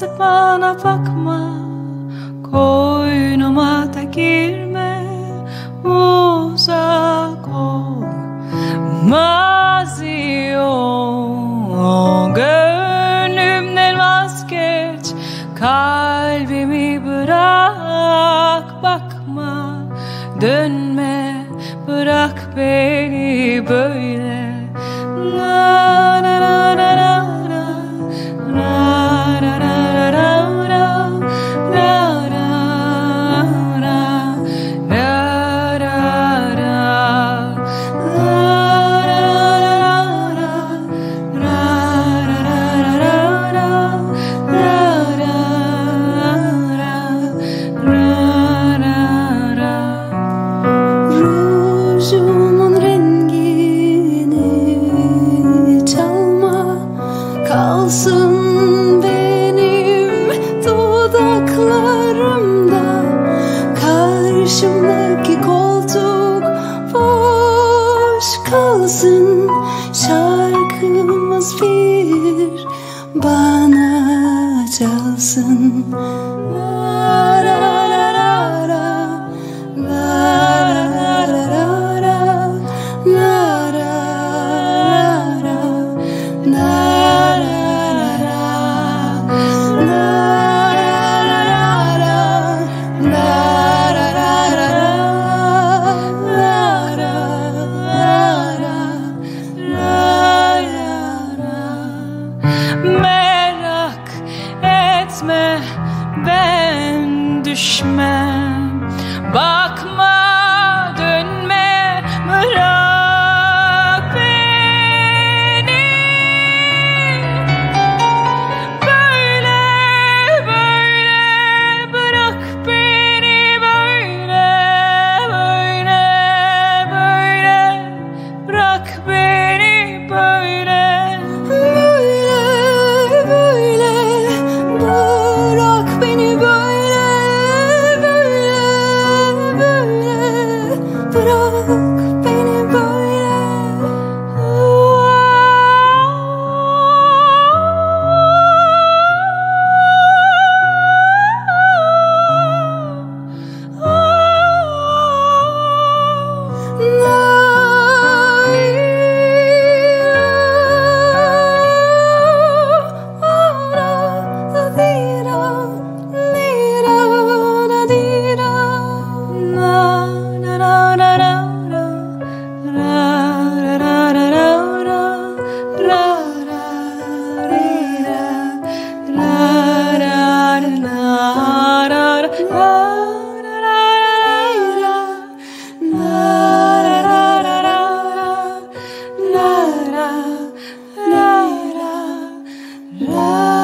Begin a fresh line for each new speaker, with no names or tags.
Artık bana bakma Koynuma da girme Uzak ol. Mazi ol Gönlümden vazgeç Kalbimi bırak Bakma. Dönme Bırak beni böyle. Na na na
Karşımdaki koltuk boş kalsın. Şarkımız bir bana çalsın
düşmem. Bakma Love.